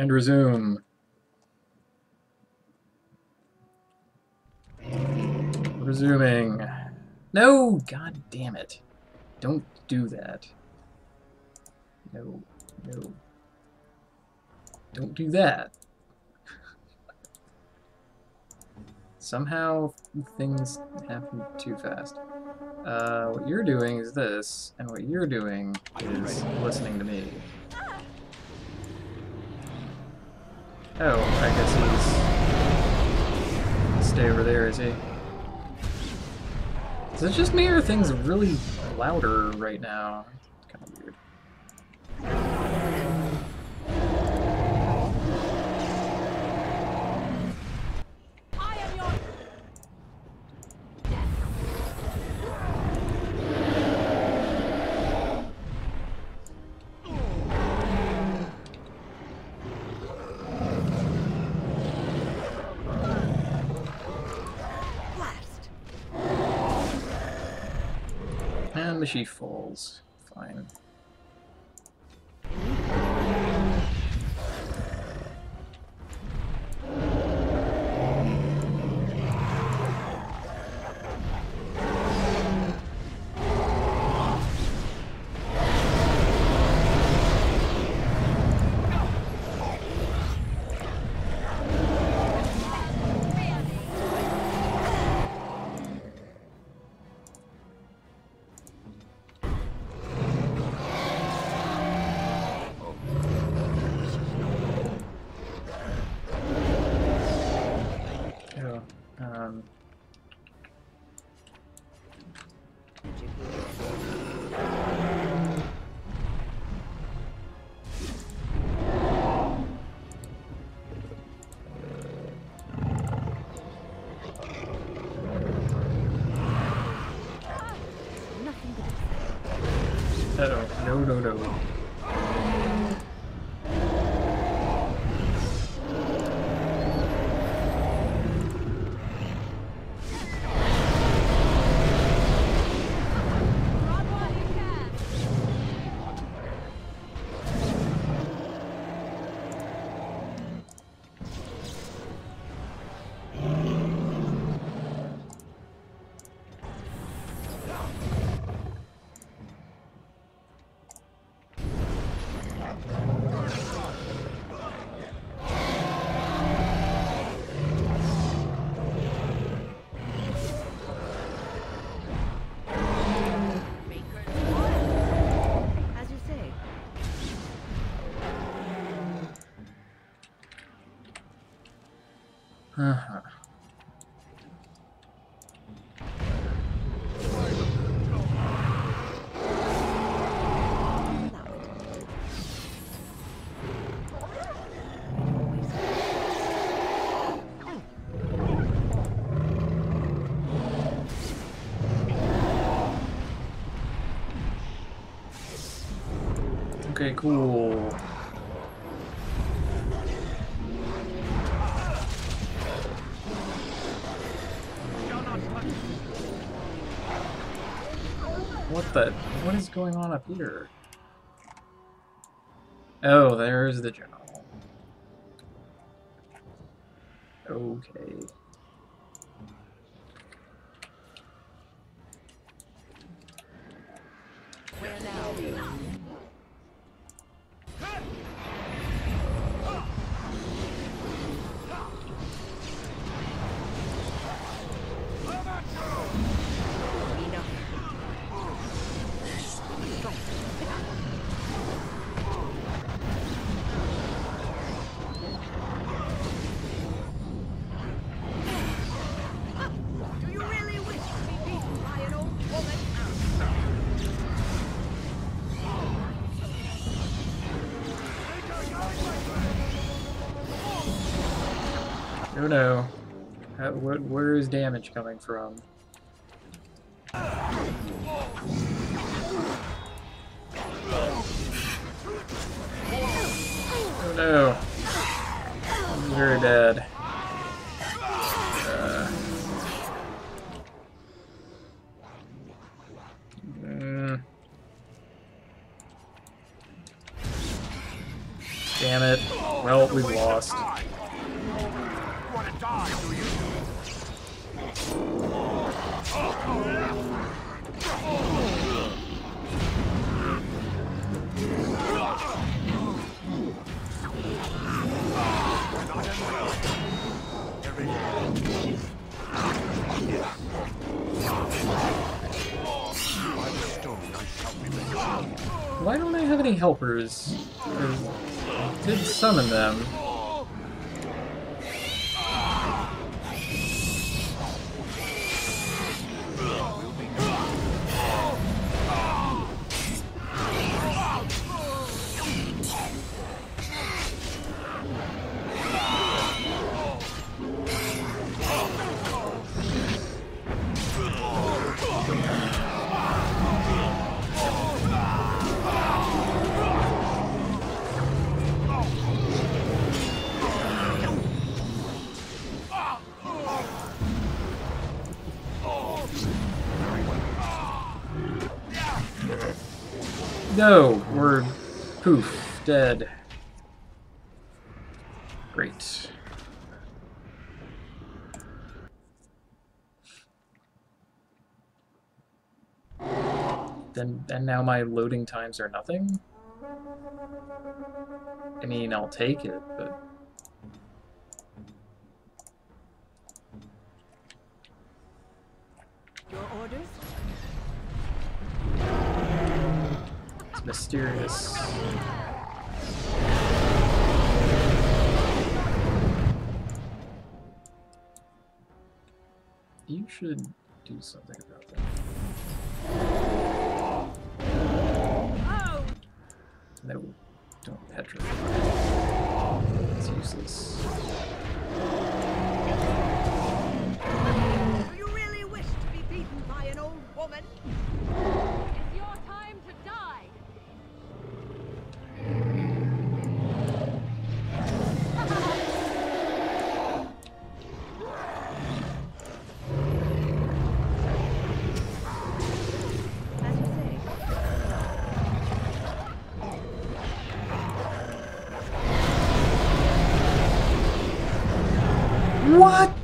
And resume. Resuming. No! God damn it. Don't do that. No. No. Don't do that. Somehow things happen too fast. Uh, what you're doing is this, and what you're doing is listening to me. Oh, I guess he's... Stay over there, is he? Is it just me, or things really louder right now? And the sheaf falls. Cool. What the? What is going on up here? Oh, there's the general. Okay. Oh no. How, wh where is damage coming from? Oh no. Is very bad. Damn it. Well, we've lost. Die, do you? Why don't I have any helpers? Did summon them. No, we're poof, dead. Great. Then and now my loading times are nothing? I mean, I'll take it, but Your orders? it's mysterious. You should do something about that. No, don't petrify. It's useless. Do you really wish to be beaten by an old woman? What?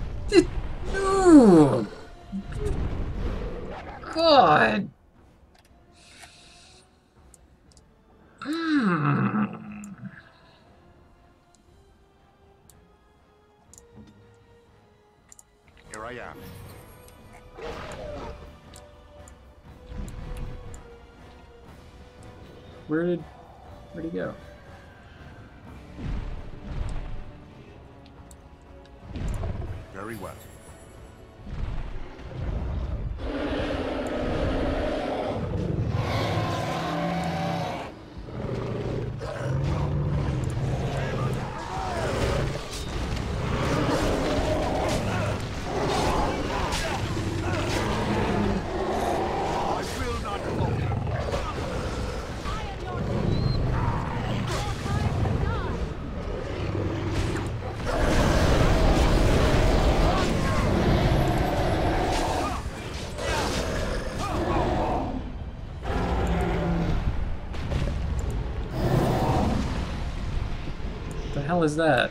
Hell is that?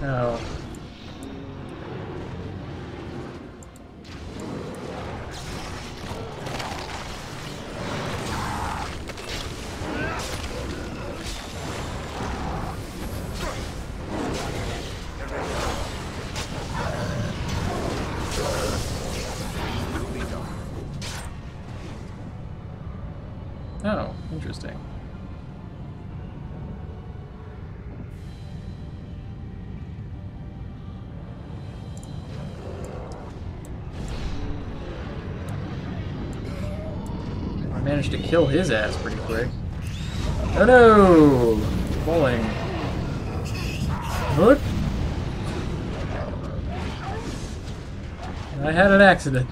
Oh. Oh, interesting. Managed to kill his ass pretty quick. Oh no! Falling. What? I had an accident.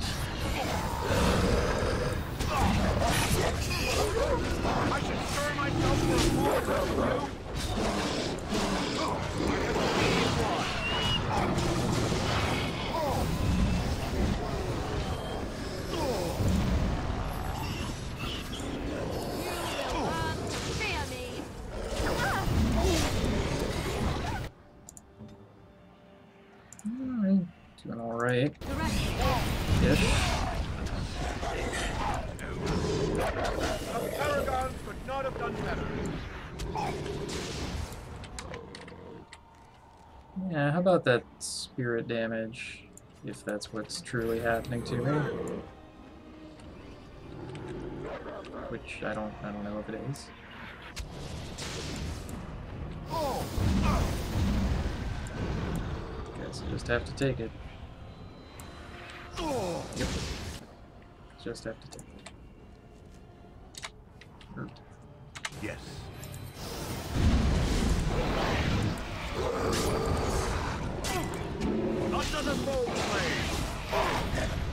Done better. Yeah, how about that spirit damage? If that's what's truly happening to me. Which I don't I don't know if it is. Guess I just have to take it. Yep. Just have to take it. Hurt. Yes. Another bold blade.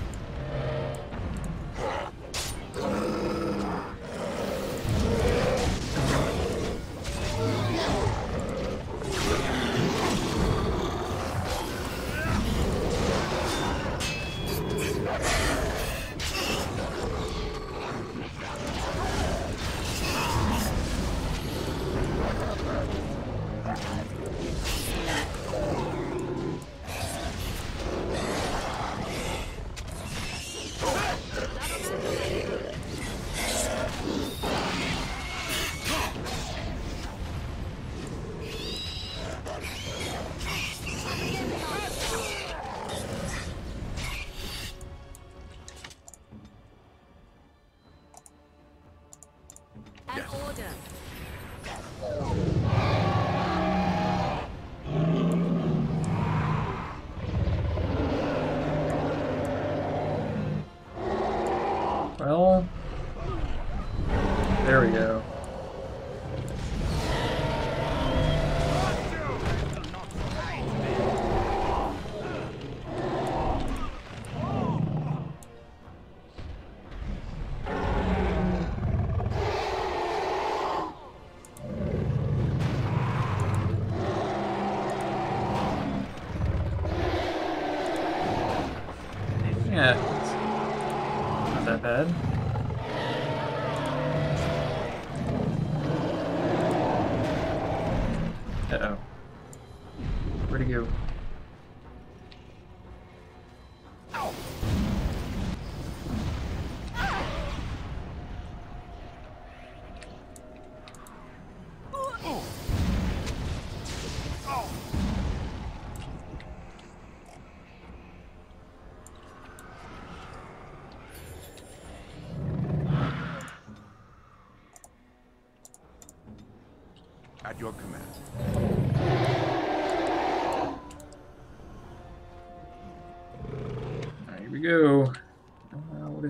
Order. Where'd he go?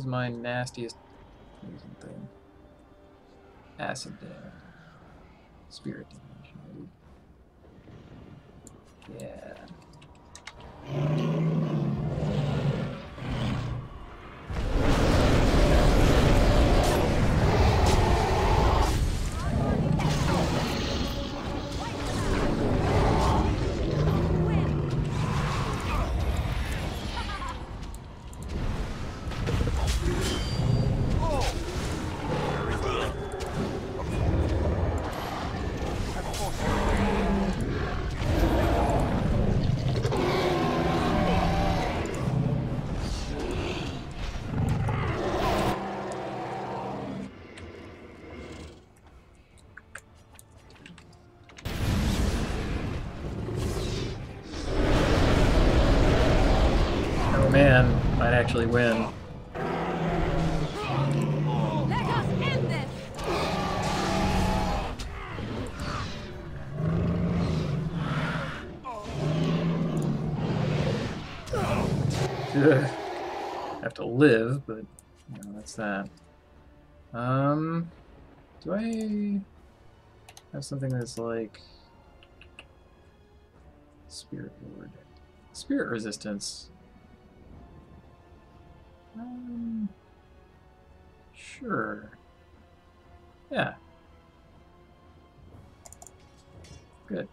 Is my nastiest thing? Acid damage. Spirit actually win. Let us end this! Ugh. Have to live, but you know, that's that. Um, do I have something that's like spirit ward, spirit resistance? Um, sure. Yeah. Good.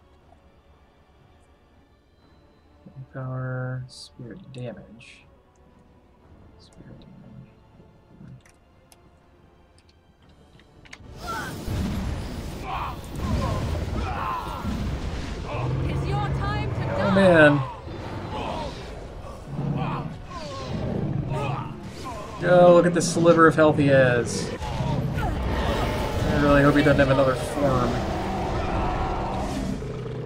Power, spirit damage. Spirit damage. It's your time to Oh die! man. Oh, look at the sliver of health he has. I really hope he doesn't have another form.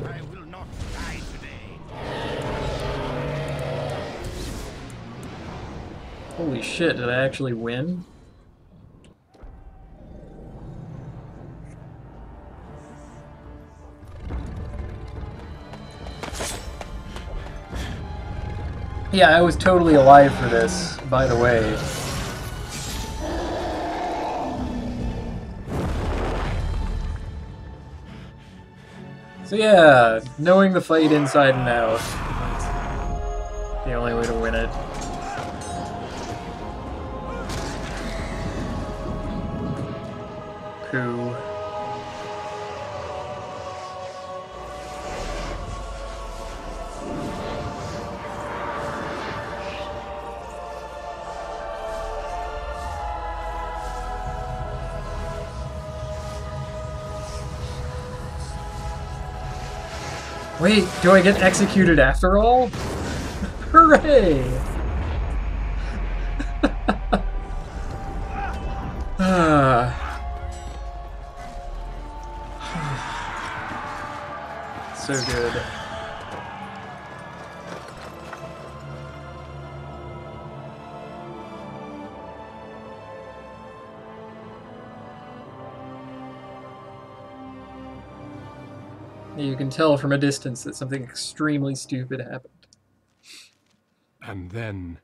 I will not die today. Holy shit, did I actually win? Yeah, I was totally alive for this, by the way. So yeah, knowing the fight inside and out, the only way to win it. Cool. Wait, do I get executed after all? Hooray! You can tell from a distance that something extremely stupid happened. And then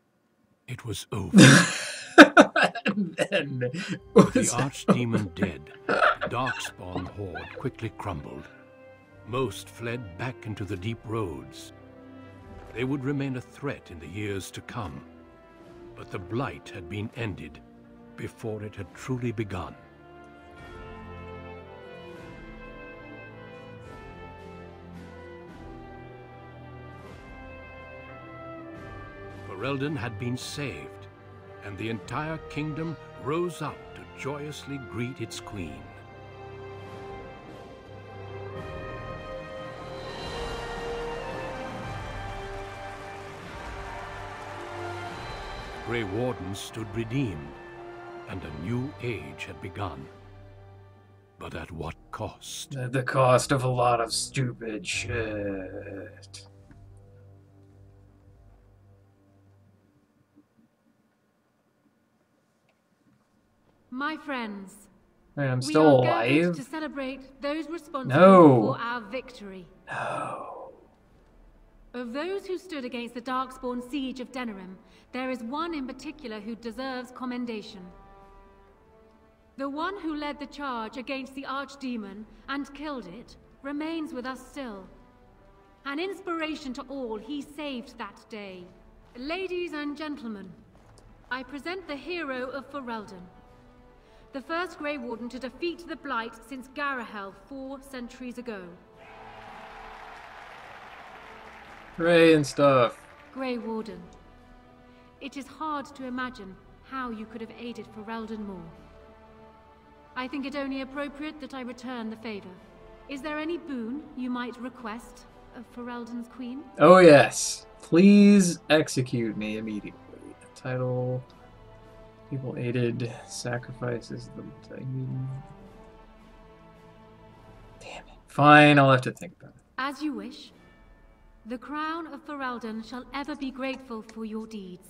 it was over. and then the was archdemon dead, the darkspawn horde quickly crumbled. Most fled back into the deep roads. They would remain a threat in the years to come. But the blight had been ended before it had truly begun. Ferelden had been saved, and the entire kingdom rose up to joyously greet its queen. Grey Warden stood redeemed, and a new age had begun. But at what cost? The cost of a lot of stupid shit. My friends, Wait, I'm we still are gathered alive? to celebrate those responsible No. for our victory. No. Of those who stood against the Darkspawn siege of Denerim, there is one in particular who deserves commendation. The one who led the charge against the Archdemon and killed it remains with us still. An inspiration to all he saved that day. Ladies and gentlemen, I present the hero of Ferelden. The first Grey Warden to defeat the Blight since Garahel four centuries ago. Hooray and stuff. Grey Warden. It is hard to imagine how you could have aided Ferelden more. I think it only appropriate that I return the favor. Is there any boon you might request of Ferelden's queen? Oh yes. Please execute me immediately. Title. People aided. Sacrifices the Titan. Damn it. Fine, I'll have to think about it. As you wish. The crown of Ferelden shall ever be grateful for your deeds.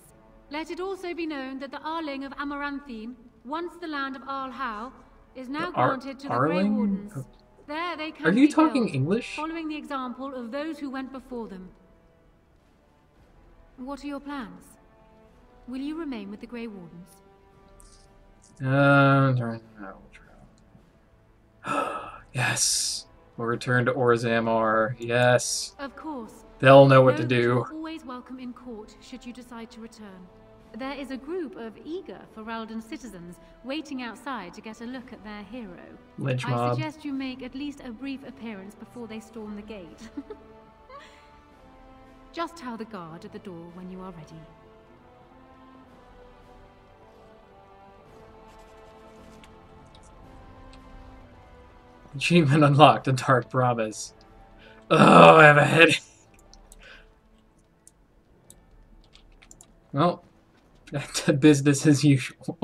Let it also be known that the Arling of Amaranthine, once the land of Arl Howe, is now The Ar- granted to the Grey Wardens. Oh. There they can Are you be talking held, English? Following the example of those who went before them. What are your plans? Will you remain with the Grey Wardens? Um, turn- I yes. We'll return to Orzammar. Yes. Of course. They'll know what to Know that do. are always welcome in court should you decide to return. There is a group of eager Ferelden citizens waiting outside to get a look at their hero. Lynch I suggest you make at least a brief appearance before they storm the gate. Just tell the guard at the door when you are ready. Achievement unlocked, a dark promise. Oh, I have a headache. Well, Business as usual.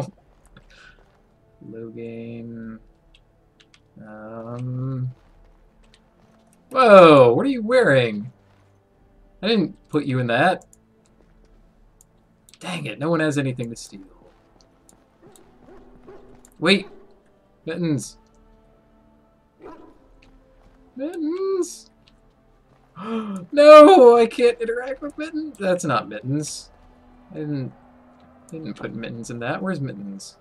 Low game. Um. Whoa! What are you wearing? I didn't put you in that. Dang it! No one has anything to steal. Wait, mittens. Mittens. no, I can't interact with mittens. That's not mittens. I didn't. Didn't put mittens in that. Where's mittens?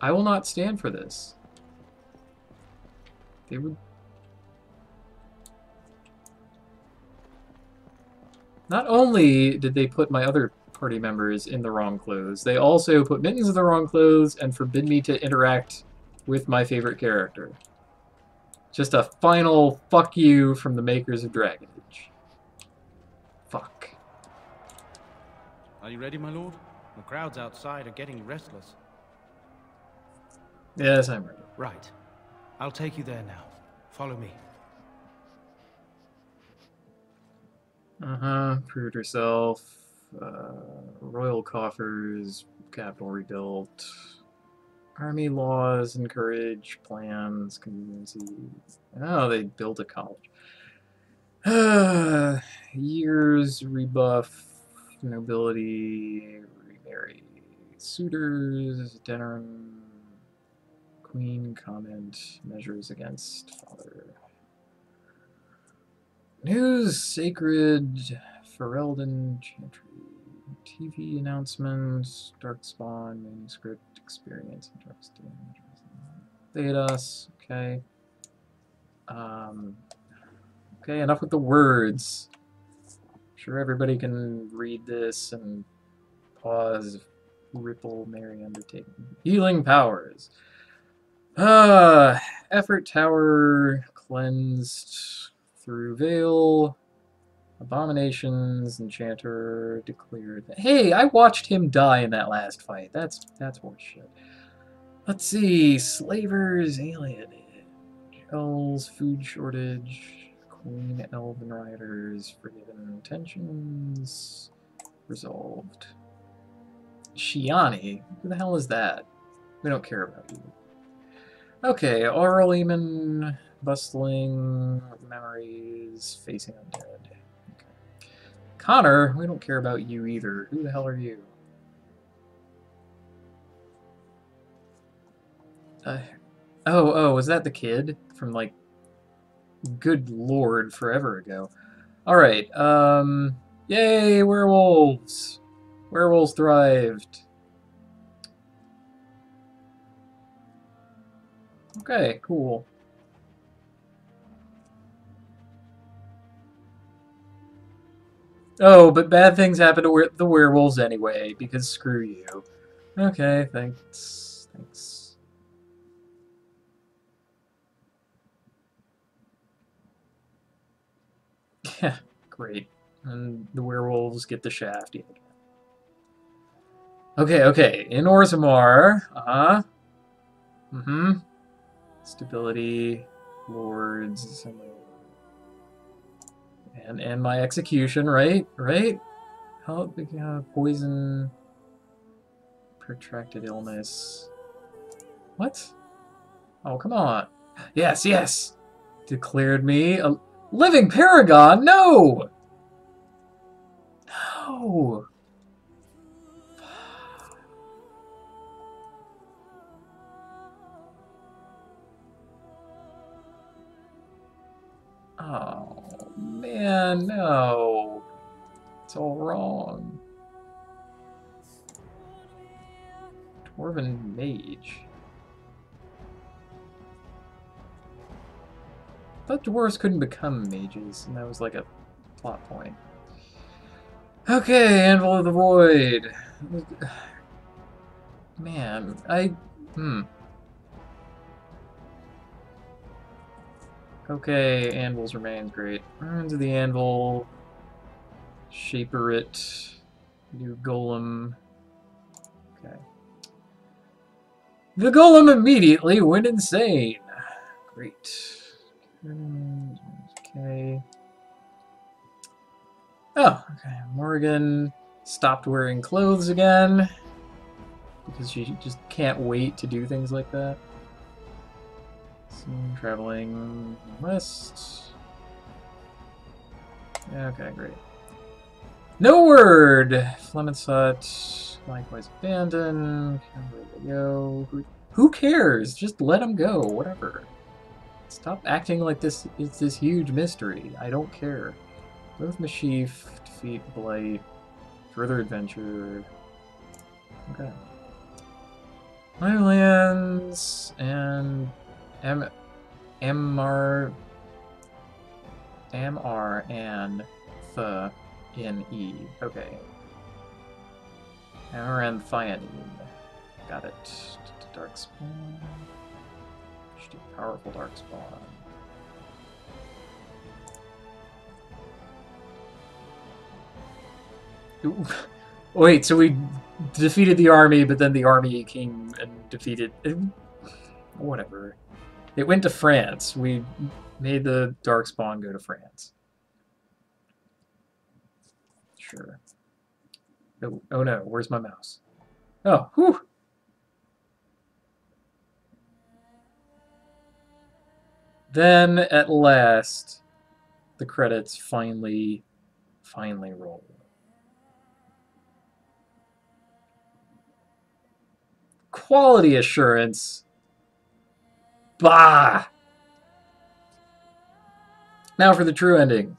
I will not stand for this. They would. Not only did they put my other party members in the wrong clothes, they also put Mittens in the wrong clothes and forbid me to interact with my favorite character. Just a final fuck you from the makers of Dragon Age. Fuck. Are you ready, my lord? The crowds outside are getting restless. Yes, I'm ready. Right. I'll take you there now. Follow me. Uh-huh. Proved herself. Uh, royal coffers. Capital rebuilt. Army laws encourage plans. Community. Oh, they built a college. Years rebuff. Nobility. Remarry. Suitors. Denerim. Queen comment. Measures against father. News, Sacred, Ferelden, Chantry, TV announcements, Darkspawn, Manuscript, Experience, and Darkspawn, Thedas, okay. Um, okay, enough with the words. I'm sure everybody can read this and pause, ripple, Mary undertaking. Healing powers. Ah, effort tower cleansed through Veil, Abominations, Enchanter declared. Hey, I watched him die in that last fight. That's that's horseshit. Let's see, slavers, alien, elves, food shortage, Queen Elven Riders, forgiven intentions, resolved. Shianni, who the hell is that? We don't care about you. Okay, Arl Eamon, Bustling, Memories, Facing Undead. Connor, we don't care about you either. Who the hell are you? Uh, oh, oh, was that the kid from, like, good lord, forever ago? Alright, um, yay, werewolves! Werewolves thrived. Okay, cool. Oh, but bad things happen to the werewolves anyway, because screw you. Okay, thanks. Thanks. Yeah, great. And the werewolves get the shaft yet again. Okay, okay. In Orzammar, uh-huh. Mm-hmm. Stability, lords, and and my execution, right? Right? How uh, poison, protracted illness. What? Oh, come on. Yes, yes. Declared me a living paragon. No. No. Oh, man, no. It's all wrong. Dwarven Mage. I thought dwarves couldn't become mages, and that was like a plot point. Okay, Anvil of the Void. Man, I... Hmm. Okay, Anvil's remains, great. Of the Anvil. Shaper it. New Golem. Okay. The Golem immediately went insane. Great. Okay. Oh, okay. Morrigan stopped wearing clothes again because she just can't wait to do things like that. Traveling west. Okay, great. No word! Flemeth's Hut, likewise abandoned. Go. Who, who cares? Just let them go, whatever. Stop acting like this is this huge mystery. I don't care. Both Mashif, defeat Blight, further adventure. Okay. Highlands and M MR MR and the in E. Okay. Thionine. Got it. Dark Spawn. Should do powerful Dark Spawn. Ooh. Wait, so we defeated the army, but then the army came and defeated. Eh, whatever. It went to France. We made the Darkspawn go to France. Sure. Oh, oh no, where's my mouse? Oh, whew. Then, at last, the credits finally, finally roll. Quality assurance. Bah! Now for the true ending.